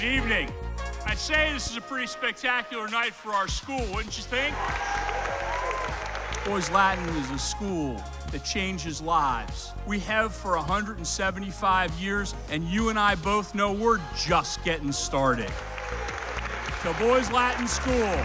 Good evening. I'd say this is a pretty spectacular night for our school, wouldn't you think? Boys Latin is a school that changes lives. We have for 175 years, and you and I both know we're just getting started. To Boys Latin School,